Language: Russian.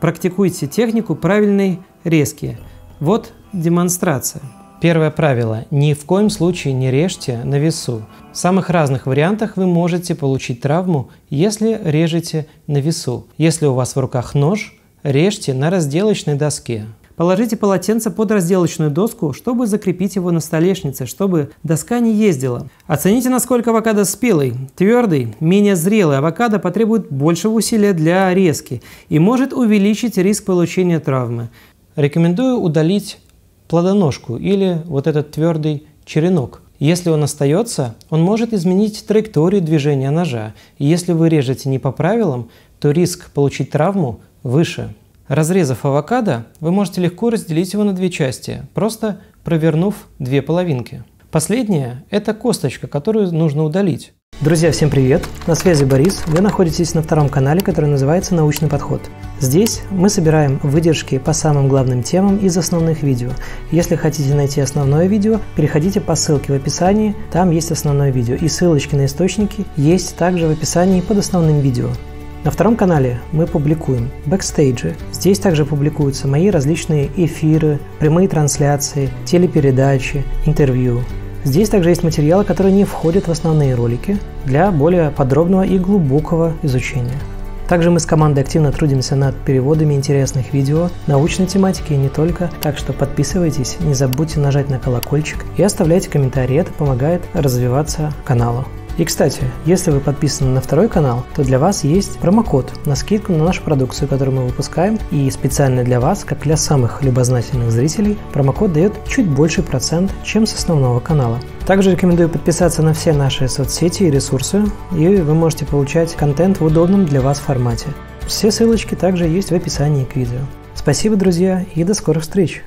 Практикуйте технику правильной резки. Вот демонстрация. Первое правило. Ни в коем случае не режьте на весу. В самых разных вариантах вы можете получить травму, если режете на весу. Если у вас в руках нож, режьте на разделочной доске. Положите полотенце под разделочную доску, чтобы закрепить его на столешнице, чтобы доска не ездила. Оцените, насколько авокадо спелый. Твердый, менее зрелый авокадо потребует большего усилия для резки и может увеличить риск получения травмы. Рекомендую удалить плодоножку или вот этот твердый черенок. Если он остается, он может изменить траекторию движения ножа. И если вы режете не по правилам, то риск получить травму выше. Разрезав авокадо, вы можете легко разделить его на две части, просто провернув две половинки. Последняя – это косточка, которую нужно удалить. Друзья, всем привет! На связи Борис. Вы находитесь на втором канале, который называется «Научный подход». Здесь мы собираем выдержки по самым главным темам из основных видео. Если хотите найти основное видео, переходите по ссылке в описании, там есть основное видео. И ссылочки на источники есть также в описании под основным видео. На втором канале мы публикуем бэкстейджи. Здесь также публикуются мои различные эфиры, прямые трансляции, телепередачи, интервью. Здесь также есть материалы, которые не входят в основные ролики для более подробного и глубокого изучения. Также мы с командой активно трудимся над переводами интересных видео, научной тематики и не только, так что подписывайтесь, не забудьте нажать на колокольчик и оставляйте комментарии, это помогает развиваться каналу. И, кстати, если вы подписаны на второй канал, то для вас есть промокод на скидку на нашу продукцию, которую мы выпускаем. И специально для вас, как для самых любознательных зрителей, промокод дает чуть больше процент, чем с основного канала. Также рекомендую подписаться на все наши соцсети и ресурсы, и вы можете получать контент в удобном для вас формате. Все ссылочки также есть в описании к видео. Спасибо, друзья, и до скорых встреч!